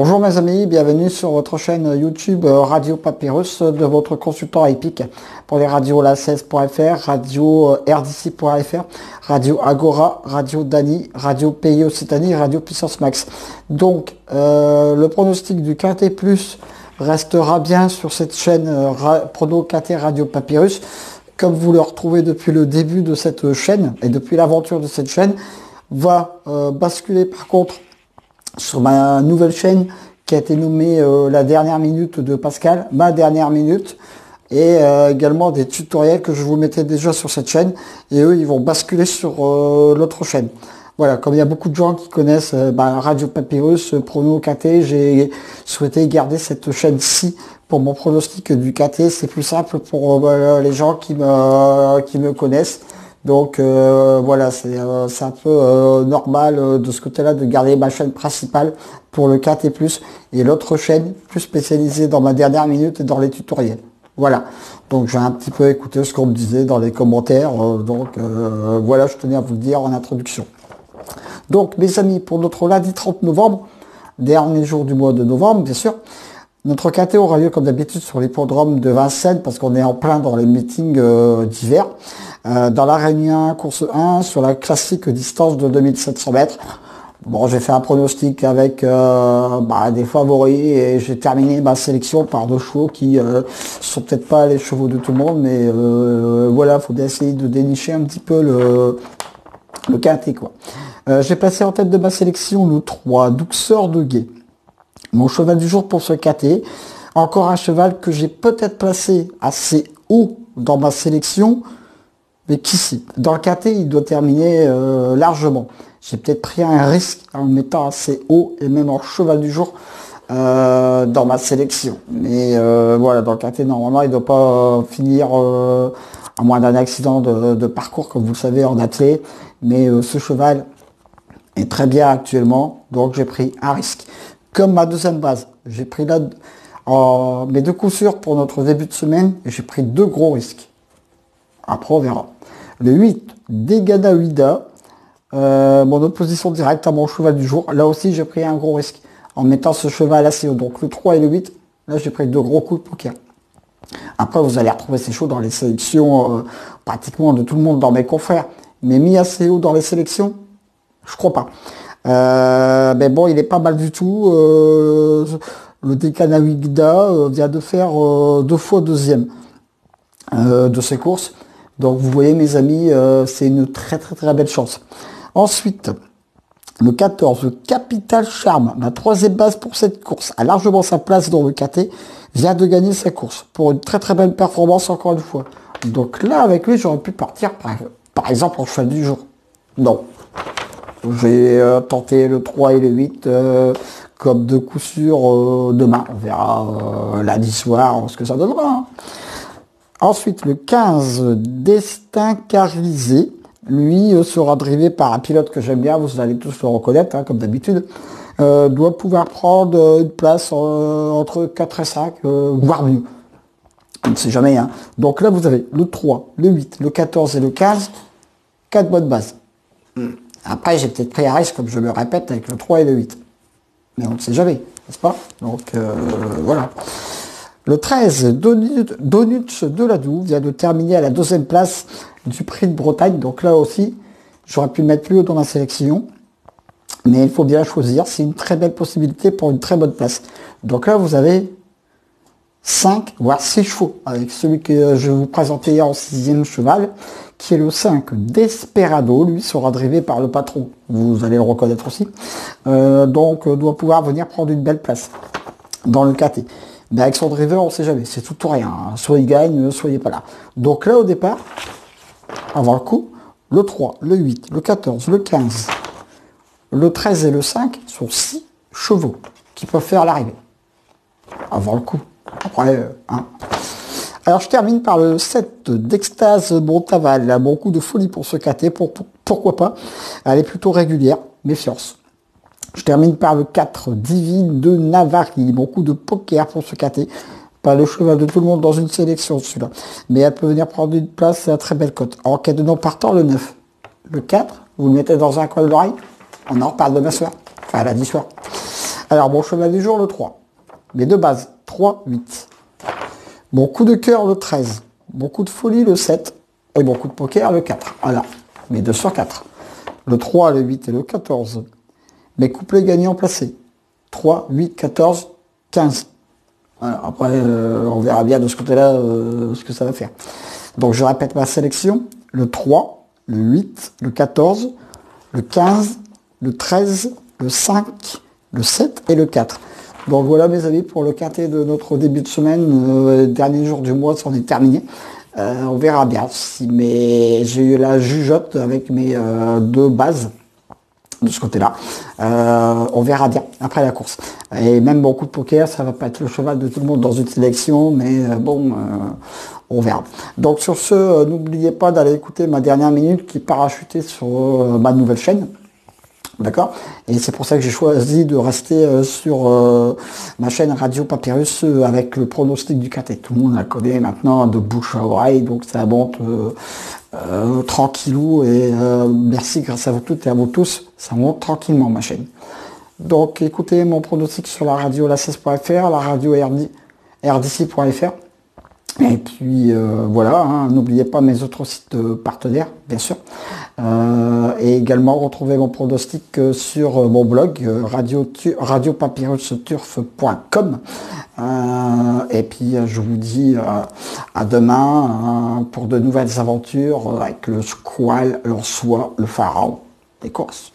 Bonjour mes amis, bienvenue sur votre chaîne YouTube euh, Radio Papyrus de votre consultant épique pour les radios la16.fr, radio euh, rdc.fr, radio Agora, radio Dani, radio Pays Occitanie, radio Puissance Max. Donc euh, le pronostic du Quintet Plus restera bien sur cette chaîne Prono Quintet Radio Papyrus. Comme vous le retrouvez depuis le début de cette chaîne et depuis l'aventure de cette chaîne, va basculer par contre sur ma nouvelle chaîne qui a été nommée euh, la dernière minute de Pascal, ma dernière minute, et euh, également des tutoriels que je vous mettais déjà sur cette chaîne, et eux ils vont basculer sur euh, l'autre chaîne. Voilà, comme il y a beaucoup de gens qui connaissent bah, Radio Papyrus, Prono KT, j'ai souhaité garder cette chaîne-ci pour mon pronostic du KT. C'est plus simple pour les gens qui me, qui me connaissent. Donc euh, voilà, c'est euh, un peu euh, normal de ce côté-là de garder ma chaîne principale pour le 4 et et l'autre chaîne plus spécialisée dans ma dernière minute et dans les tutoriels. Voilà. Donc j'ai un petit peu écouté ce qu'on me disait dans les commentaires. donc voilà, je tenais à vous le dire en introduction. Donc mes amis, pour notre lundi 30 novembre, dernier jour du mois de novembre, bien sûr, notre KT aura lieu comme d'habitude sur l'hippodrome de Vincennes parce qu'on est en plein dans les meetings d'hiver. Euh, dans la Réunion, course 1, sur la classique distance de 2700 mètres. Bon, j'ai fait un pronostic avec euh, bah, des favoris et j'ai terminé ma sélection par deux chevaux qui euh, sont peut-être pas les chevaux de tout le monde, mais euh, voilà, faut essayer de dénicher un petit peu le, le quintet quoi. j'ai placé en tête de ma sélection le 3, Douxeur de Guet. Mon cheval du jour pour ce quintet. Encore un cheval que j'ai peut-être placé assez haut dans ma sélection, mais qui sait? Dans le KT, il doit terminer euh, largement. J'ai peut-être pris un risque en le mettant assez haut et même en cheval du jour euh, dans ma sélection. Mais euh, voilà, dans le KT, normalement, il ne doit pas finir à moins d'un accident de, parcours, comme vous le savez, en athlée. Mais ce cheval est très bien actuellement, donc j'ai pris un risque. Comme ma deuxième base, j'ai pris mes deux coups sûrs pour notre début de semaine, j'ai pris deux gros risques. Après, on verra. Le 8, Degana euh, mon opposition directe à mon cheval du jour. Là aussi, j'ai pris un gros risque en mettant ce cheval assez haut. Donc le 3 et le 8, là, j'ai pris deux gros coups de poker. Après, vous allez retrouver ces choses dans les sélections, euh, pratiquement de tout le monde dans mes confrères. Mais mis assez haut dans les sélections, je crois pas. Euh, mais bon, il est pas mal du tout. le Dekana vient de faire deux fois deuxième de ses courses. Donc vous voyez mes amis, euh, c'est une très très très belle chance. Ensuite, le 14, le Capital Charme, ma troisième base pour cette course, a largement sa place dans le KT, vient de gagner sa course pour une très très belle performance encore une fois. Donc là, avec lui, j'aurais pu partir par, exemple en cheval du jour. Non. J'ai euh, tenté le 3 et le 8 euh, comme de coup sûr demain. On verra lundi soir ce que ça donnera. Hein. Ensuite, le 15, Destin Carisé. Lui euh, sera drivé par un pilote que j'aime bien, vous allez tous le reconnaître, hein, comme d'habitude. Euh, doit pouvoir prendre une place euh, entre 4 et 5, voire mieux. On ne sait jamais. Hein. Donc là, vous avez le 3, le 8, le 14 et le 15. 4 bonnes bases. Hmm. Après, j'ai peut-être pris un risque, comme je le répète, avec le 3 et le 8. Mais on ne sait jamais, n'est-ce pas? Donc voilà. Le 13, Donuts de la Doue vient de terminer à la deuxième place du prix de Bretagne. Donc là aussi, j'aurais pu mettre plus haut dans ma sélection. Mais il faut bien choisir. C'est une très belle possibilité pour une très bonne place. Donc là, vous avez 5, voire 6 chevaux. Avec celui que je vous présenter en sixième cheval, qui est le 5 Desperado. Lui sera drivé par le patron. Vous allez le reconnaître aussi. Euh, donc, euh, doit pouvoir venir prendre une belle place dans le KT. Mais avec son driver, on sait jamais. C'est tout ou rien. Hein. Soit il gagne, soit il n'est pas là. Donc là, au départ, avant le coup, le 3, le 8, le 14, le 15, le 13 et le 5 sont 6 chevaux qui peuvent faire l'arrivée. Avant le coup. Après, euh, hein. Alors je termine par le 7 d'Extase Montaval. Il a beaucoup de folie pour ce KT. pourquoi pas? Elle est plutôt régulière. Méfiance. Je termine par le 4, Divine de Navarre. Beaucoup de poker pour ce KT. Pas le cheval de tout le monde dans une sélection, celui-là. Mais elle peut venir prendre une place, c'est un très belle cote. En cas de non partant, le 9. Le 4, vous le mettez dans un coin de l'oreille. On en reparle demain soir. Enfin, lundi soir. Alors, mon cheval du jour, le 3. Les deux bases, 3, 8. Mon coup de cœur, le 13. Mon coup de folie, le 7. Et mon coup de poker, le 4. Voilà, mes 2 sur 4. Le 3, le 8 et le 14. Mes couplets gagnants placés. 3, 8, 14, 15. après, euh, on verra bien de ce côté-là euh, ce que ça va faire. Donc je répète ma sélection. Le 3, le 8, le 14, le 15, le 13, le 5, le 7 et le 4. Donc voilà mes amis pour le quintet de notre début de semaine, euh, dernier jour du mois, c'en est terminé. on verra bien si mais j'ai eu la jugeote avec mes deux bases de ce côté-là. Euh, on verra bien après la course. Et même beaucoup de poker, ça va pas être le cheval de tout le monde dans une sélection, mais euh, bon, euh, on verra. Donc sur ce, n'oubliez pas d'aller écouter ma dernière minute qui parachutait sur ma nouvelle chaîne. D'accord? Et c'est pour ça que j'ai choisi de rester sur ma chaîne Radio Papyrus avec le pronostic du KT. Tout le monde la connaît maintenant de bouche à oreille, donc ça monte tranquillou et merci grâce à vous toutes et à vous tous, ça monte tranquillement ma chaîne. Donc écoutez mon pronostic sur la radio la la radio rdc.fr. Et puis voilà, hein, n'oubliez pas mes autres sites partenaires, bien sûr. Euh, et également retrouver mon pronostic euh, sur euh, mon blog radio, radiopapyrusturf.com. et puis je vous dis à demain pour de nouvelles aventures avec le squal, l'ansois, le pharaon des courses.